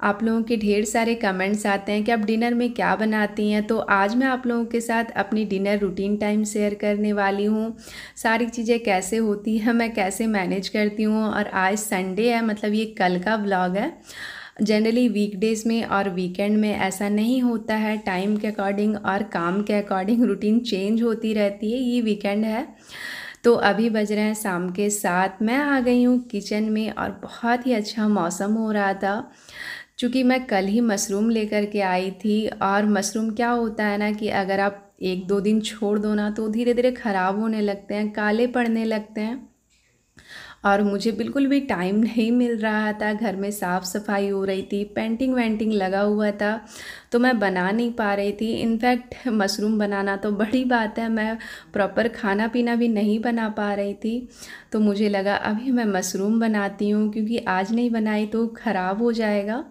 आप लोगों के ढेर सारे कमेंट्स आते हैं कि आप डिनर में क्या बनाती हैं? तो आज मैं आप लोगों के साथ अपनी डिनर रूटीन टाइम शेयर करने वाली हूँ। सारी चीज़ें कैसे होती हैं, मैं कैसे मैनेज करती हूँ और आज संडे है मतलब ये कल का ब्लॉग है। जनरली वीकडेज़ में और वीकेंड में ऐसा नहीं होता है। टाइम के अकॉर्डिंग और काम के अकॉर्डिंग रूटीन चेंज होती रहती है, ये वीकेंड है। तो अभी बज रहे हैं शाम के साथ मैं आ गई हूँ किचन में और बहुत ही अच्छा मौसम हो रहा था। चूँकि मैं कल ही मशरूम लेकर के आई थी और मशरूम क्या होता है ना कि अगर आप एक दो दिन छोड़ दो ना तो धीरे धीरे ख़राब होने लगते हैं, काले पड़ने लगते हैं। और मुझे बिल्कुल भी टाइम नहीं मिल रहा था, घर में साफ़ सफ़ाई हो रही थी, पेंटिंग वेंटिंग लगा हुआ था तो मैं बना नहीं पा रही थी। इनफैक्ट मशरूम बनाना तो बड़ी बात है, मैं प्रॉपर खाना पीना भी नहीं बना पा रही थी तो मुझे लगा अभी मैं मशरूम बनाती हूँ, क्योंकि आज नहीं बनाई तो ख़राब हो जाएगा।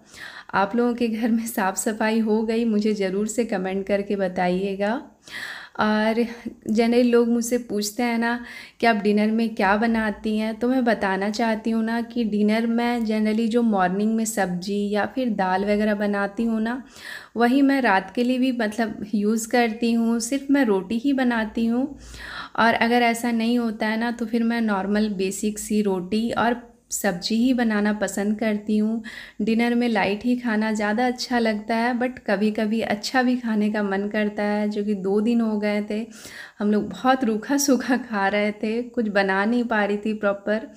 आप लोगों के घर में साफ़ सफ़ाई हो गई, मुझे ज़रूर से कमेंट करके बताइएगा। और जनरली लोग मुझसे पूछते हैं ना कि आप डिनर में क्या बनाती हैं? तो मैं बताना चाहती हूँ ना कि डिनर में जनरली जो मॉर्निंग में सब्ज़ी या फिर दाल वगैरह बनाती हूँ ना, वही मैं रात के लिए भी मतलब यूज़ करती हूँ, सिर्फ़ मैं रोटी ही बनाती हूँ। और अगर ऐसा नहीं होता है ना तो फिर मैं नॉर्मल बेसिक सी रोटी और सब्ज़ी ही बनाना पसंद करती हूँ। डिनर में लाइट ही खाना ज़्यादा अच्छा लगता है, बट कभी कभी अच्छा भी खाने का मन करता है, जो कि दो दिन हो गए थे। हम लोग बहुत रूखा सूखा खा रहे थे, कुछ बना नहीं पा रही थी प्रॉपर।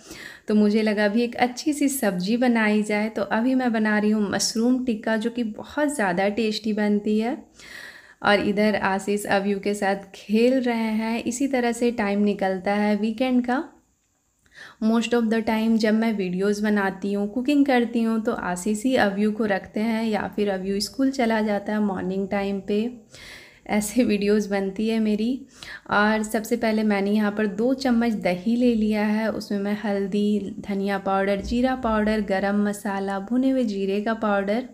तो मुझे लगा अभी एक अच्छी सी सब्ज़ी बनाई जाए तो अभी मैं बना रही हूँ मशरूम टिक्का, जो कि बहुत ज़्यादा टेस्टी बनती है। और इधर आशीष अव्यू के साथ खेल रहे हैं। इसी तरह से टाइम निकलता है वीकेंड का। मोस्ट ऑफ़ द टाइम जब मैं वीडियोस बनाती हूँ कुकिंग करती हूँ तो आशीष ही अव्यू को रखते हैं या फिर अव्यू स्कूल चला जाता है मॉर्निंग टाइम पे। ऐसे वीडियोस बनती है मेरी। और सबसे पहले मैंने यहाँ पर दो चम्मच दही ले लिया है। उसमें मैं हल्दी, धनिया पाउडर, जीरा पाउडर, गरम मसाला, भुने हुए जीरे का पाउडर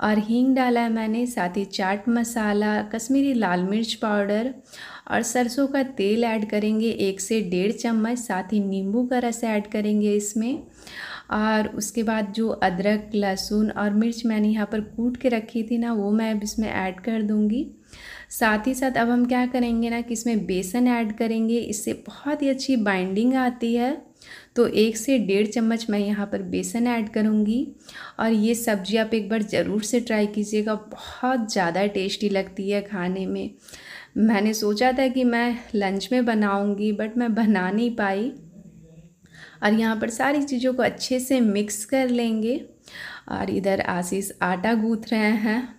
और हींग डाला है मैंने, साथ ही चाट मसाला, कश्मीरी लाल मिर्च पाउडर और सरसों का तेल ऐड करेंगे एक से डेढ़ चम्मच, साथ ही नींबू का रस ऐड करेंगे इसमें। और उसके बाद जो अदरक, लहसुन और मिर्च मैंने यहाँ पर कूट के रखी थी ना, वो मैं अब इसमें ऐड कर दूँगी। साथ ही साथ अब हम क्या करेंगे ना कि इसमें बेसन ऐड करेंगे, इससे बहुत ही अच्छी बाइंडिंग आती है। तो एक से डेढ़ चम्मच मैं यहाँ पर बेसन ऐड करूँगी। और ये सब्ज़ी आप एक बार ज़रूर से ट्राई कीजिएगा, बहुत ज़्यादा टेस्टी लगती है खाने में। मैंने सोचा था कि मैं लंच में बनाऊँगी, बट मैं बना नहीं पाई। और यहाँ पर सारी चीज़ों को अच्छे से मिक्स कर लेंगे। और इधर आशीष आटा गूँथ रहे हैं।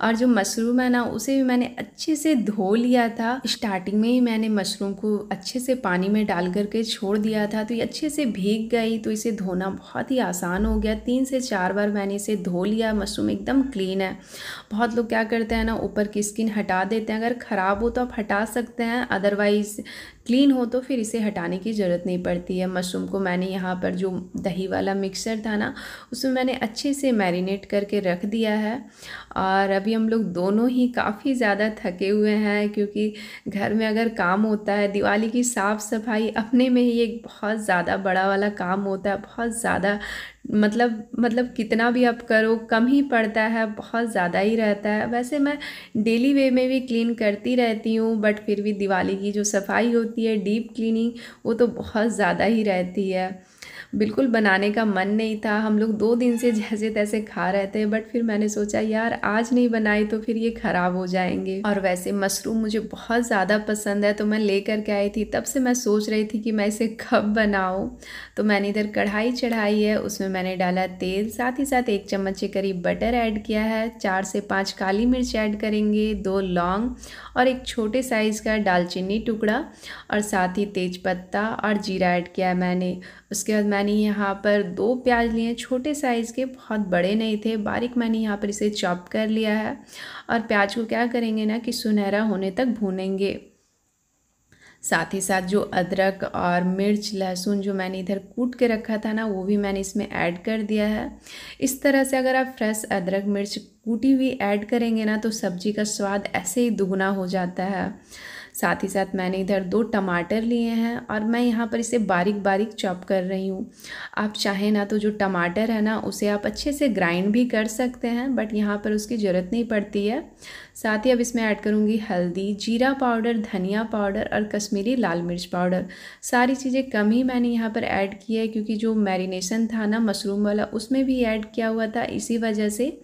और जो मशरूम है ना, उसे भी मैंने अच्छे से धो लिया था। स्टार्टिंग में ही मैंने मशरूम को अच्छे से पानी में डाल करके छोड़ दिया था तो ये अच्छे से भीग गई तो इसे धोना बहुत ही आसान हो गया। तीन से चार बार मैंने इसे धो लिया, मशरूम एकदम क्लीन है। बहुत लोग क्या करते हैं ना, ऊपर की स्किन हटा देते हैं। अगर ख़राब हो तो आप हटा सकते हैं अदरवाइज़ क्लीन हो तो फिर इसे हटाने की ज़रूरत नहीं पड़ती है। मशरूम को मैंने यहाँ पर जो दही वाला मिक्सर था ना, उसमें मैंने अच्छे से मैरिनेट करके रख दिया है। और अभी हम लोग दोनों ही काफ़ी ज़्यादा थके हुए हैं क्योंकि घर में अगर काम होता है, दिवाली की साफ़ सफ़ाई अपने में ही एक बहुत ज़्यादा बड़ा वाला काम होता है, बहुत ज़्यादा मतलब मतलब कितना भी आप करो, कम ही पड़ता है, बहुत ज़्यादा ही रहता है। वैसे मैं डेली वे में भी क्लीन करती रहती हूँ बट फिर भी दिवाली की जो सफ़ाई होती है डीप क्लीनिंग वो तो बहुत ज़्यादा ही रहती है। बिल्कुल बनाने का मन नहीं था। हम लोग दो दिन से जैसे तैसे खा रहे थे बट फिर मैंने सोचा, यार, आज नहीं बनाई तो फिर ये ख़राब हो जाएँगे। और वैसे मशरूम मुझे बहुत ज़्यादा पसंद है तो मैं लेकर के आई थी। तब से मैं सोच रही थी कि मैं इसे कब बनाऊँ। तो मैंने इधर कढ़ाई चढ़ाई है, उसमें मैंने डाला तेल, साथ ही साथ एक चम्मच के करीब बटर ऐड किया है। चार से पाँच काली मिर्च ऐड करेंगे, दो लौंग और एक छोटे साइज़ का दालचीनी टुकड़ा और साथ ही तेज पत्ता और जीरा ऐड किया है मैंने। उसके बाद मैंने यहाँ पर दो प्याज लिए छोटे साइज़ के, बहुत बड़े नहीं थे। बारीक मैंने यहाँ पर इसे चॉप कर लिया है। और प्याज को क्या करेंगे ना कि सुनहरा होने तक भूनेंगे। साथ ही साथ जो अदरक और मिर्च, लहसुन जो मैंने इधर कूट के रखा था ना, वो भी मैंने इसमें ऐड कर दिया है। इस तरह से अगर आप फ्रेश अदरक, मिर्च कूटी हुई ऐड करेंगे ना तो सब्ज़ी का स्वाद ऐसे ही दुगना हो जाता है। साथ ही साथ मैंने इधर दो टमाटर लिए हैं और मैं यहाँ पर इसे बारीक बारीक चॉप कर रही हूँ। आप चाहें ना तो जो टमाटर है ना, उसे आप अच्छे से ग्राइंड भी कर सकते हैं, बट यहाँ पर उसकी ज़रूरत नहीं पड़ती है। साथ ही अब इसमें ऐड करूँगी हल्दी, जीरा पाउडर, धनिया पाउडर और कश्मीरी लाल मिर्च पाउडर। सारी चीज़ें कम ही मैंने यहाँ पर ऐड की है, क्योंकि जो मैरिनेशन था ना, मशरूम वाला, उसमें भी ऐड किया हुआ था, इसी वजह से।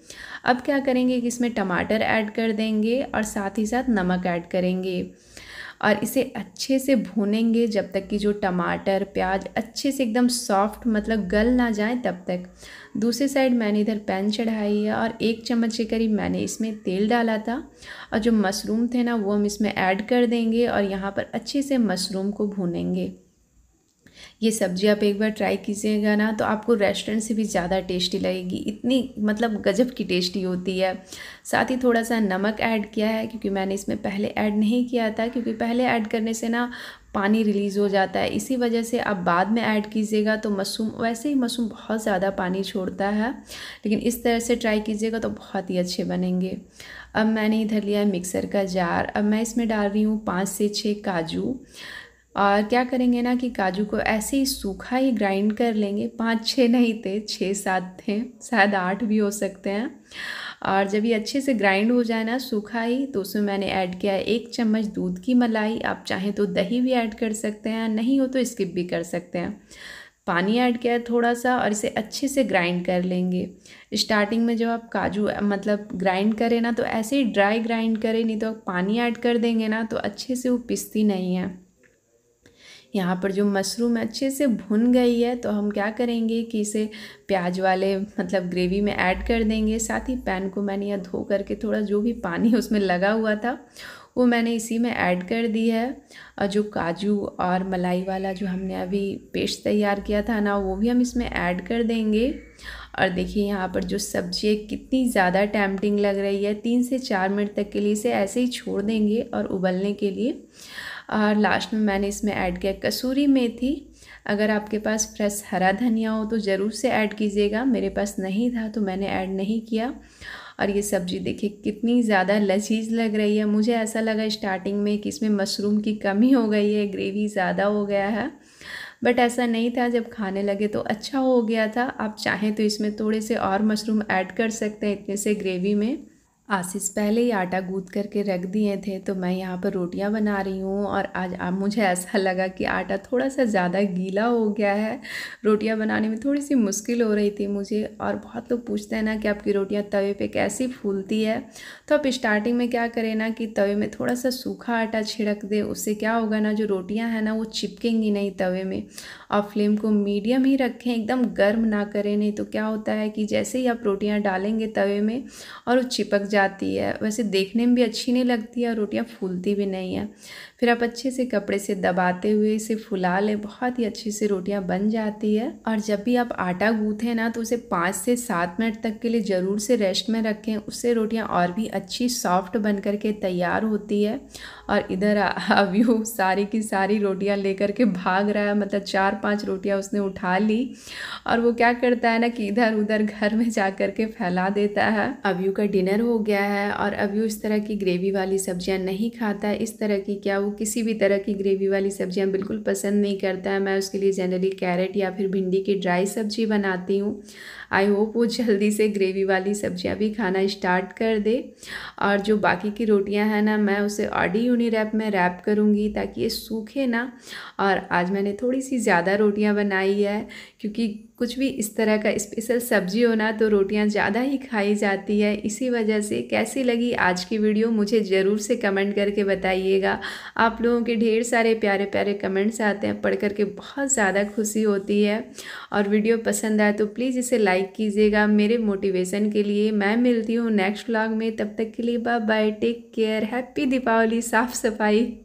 अब क्या करेंगे कि इसमें टमाटर ऐड कर देंगे और साथ ही साथ नमक ऐड करेंगे। और इसे अच्छे से भूनेंगे जब तक कि जो टमाटर, प्याज अच्छे से एकदम सॉफ्ट मतलब गल ना जाए तब तक। दूसरी साइड मैंने इधर पैन चढ़ाई है और एक चम्मच के करीब मैंने इसमें तेल डाला था। और जो मशरूम थे ना, वो हम इसमें ऐड कर देंगे और यहाँ पर अच्छे से मशरूम को भूनेंगे। ये सब्ज़ी आप एक बार ट्राई कीजिएगा ना तो आपको रेस्टोरेंट से भी ज़्यादा टेस्टी लगेगी। इतनी मतलब गजब की टेस्टी होती है। साथ ही थोड़ा सा नमक ऐड किया है, क्योंकि मैंने इसमें पहले ऐड नहीं किया था, क्योंकि पहले ऐड करने से ना पानी रिलीज़ हो जाता है। इसी वजह से आप बाद में ऐड कीजिएगा तो मशरूम, वैसे ही मशरूम बहुत ज़्यादा पानी छोड़ता है, लेकिन इस तरह से ट्राई कीजिएगा तो बहुत ही अच्छे बनेंगे। अब मैंने इधर लिया है मिक्सर का जार। अब मैं इसमें डाल रही हूँ पाँच से छः काजू। और क्या करेंगे ना कि काजू को ऐसे ही सूखा ही ग्राइंड कर लेंगे। पाँच छः नहीं थे छः सात थे, शायद आठ भी हो सकते हैं। और जब ये अच्छे से ग्राइंड हो जाए ना, सूखा ही तो उसमें मैंने ऐड किया है एक चम्मच दूध की मलाई। आप चाहें तो दही भी ऐड कर सकते हैं, नहीं हो तो स्किप भी कर सकते हैं। पानी ऐड किया है थोड़ा सा और इसे अच्छे से ग्राइंड कर लेंगे। स्टार्टिंग में जब आप काजू मतलब ग्राइंड करें ना तो ऐसे ही ड्राई ग्राइंड करें, नहीं तो पानी ऐड कर देंगे ना तो अच्छे से वो पिसती नहीं है। यहाँ पर जो मशरूम अच्छे से भुन गई है तो हम क्या करेंगे कि इसे प्याज वाले मतलब ग्रेवी में ऐड कर देंगे। साथ ही पैन को मैंने यहाँ धो करके थोड़ा जो भी पानी उसमें लगा हुआ था, वो मैंने इसी में ऐड कर दी है। और जो काजू और मलाई वाला जो हमने अभी पेस्ट तैयार किया था ना, वो भी हम इसमें ऐड कर देंगे। और देखिए यहाँ पर जो सब्ज़ी है, कितनी ज़्यादा टैम्पटिंग लग रही है। तीन से चार मिनट तक के लिए इसे ऐसे ही छोड़ देंगे और उबलने के लिए और लास्ट में मैंने इसमें ऐड किया, कसूरी मेथी। अगर आपके पास फ्रेश हरा धनिया हो तो ज़रूर से ऐड कीजिएगा। मेरे पास नहीं था तो मैंने ऐड नहीं किया। और ये सब्ज़ी देखिए, कितनी ज़्यादा लजीज लग रही है। मुझे ऐसा लगा स्टार्टिंग में कि इसमें मशरूम की कमी हो गई है ग्रेवी ज़्यादा हो गया है। बट ऐसा नहीं था, जब खाने लगे तो अच्छा हो गया था। आप चाहें तो इसमें थोड़े से और मशरूम ऐड कर सकते हैं, इतने से ग्रेवी में। आशीष पहले ही आटा गूँथ करके रख दिए थे तो मैं यहाँ पर रोटियाँ बना रही हूँ और आज अब मुझे ऐसा लगा कि आटा थोड़ा सा ज़्यादा गीला हो गया है। रोटियाँ बनाने में थोड़ी सी मुश्किल हो रही थी मुझे और बहुत लोग पूछते हैं ना कि आपकी रोटियाँ तवे पे कैसी फूलती है? तो आप स्टार्टिंग में क्या करें ना कि तवे में थोड़ा सा सूखा आटा छिड़क दे, उससे क्या होगा ना, जो रोटियाँ हैं ना, वो चिपकेंगी नहीं तवे में और फ्लेम को मीडियम ही रखें, एकदम गर्म ना करें, नहीं तो क्या होता है कि जैसे ही आप रोटियाँ डालेंगे तवे में और वो चिपक जाती है। वैसे देखने में भी अच्छी नहीं लगती है और रोटियाँ फूलती भी नहीं है। फिर आप अच्छे से कपड़े से दबाते हुए इसे फुला लें। बहुत ही अच्छी से रोटियाँ बन जाती है। और जब भी आप आटा गूँथें ना तो उसे पाँच से सात मिनट तक के लिए ज़रूर से रेस्ट में रखें। उससे रोटियाँ और भी अच्छी सॉफ्ट बन करके तैयार होती है। और इधर अव्यू सारी की सारी रोटियाँ लेकर के भाग रहा है। मतलब चार पाँच रोटियाँ उसने उठा ली। और वो क्या करता है ना कि इधर उधर घर में जा कर के फैला देता है। अव्यू का डिनर हो गया है। और अव्यू इस तरह की ग्रेवी वाली सब्ज़ियाँ नहीं खाता। है इस तरह की क्या वो किसी भी तरह की ग्रेवी वाली सब्ज़ियाँ बिल्कुल पसंद नहीं करता है। मैं उसके लिए जनरली कैरेट या फिर भिंडी की ड्राई सब्ज़ी बनाती हूँ। आई होप वो जल्दी से ग्रेवी वाली सब्ज़ियाँ भी खाना स्टार्ट कर दे। और जो बाकी की रोटियाँ हैं ना, मैं उसे ऑडी यूनी रैप में रैप करूँगी ताकि ये सूखे ना। और आज मैंने थोड़ी सी ज़्यादा रोटियाँ बनाई है, क्योंकि कुछ भी इस तरह का स्पेशल सब्ज़ी हो ना तो रोटियाँ ज़्यादा ही खाई जाती है। इसी वजह से कैसी लगी आज की वीडियो, मुझे ज़रूर से कमेंट करके बताइएगा। आप लोगों के ढेर सारे प्यारे प्यारे कमेंट्स आते हैं, पढ़ करके बहुत ज़्यादा खुशी होती है। और वीडियो पसंद आए तो प्लीज़ इसे लाइक कीजिएगा मेरे मोटिवेशन के लिए। मैं मिलती हूँ नेक्स्ट व्लॉग में, तब तक के लिए bye bye take care happy Deepavali, साफ़ सफ़ाई।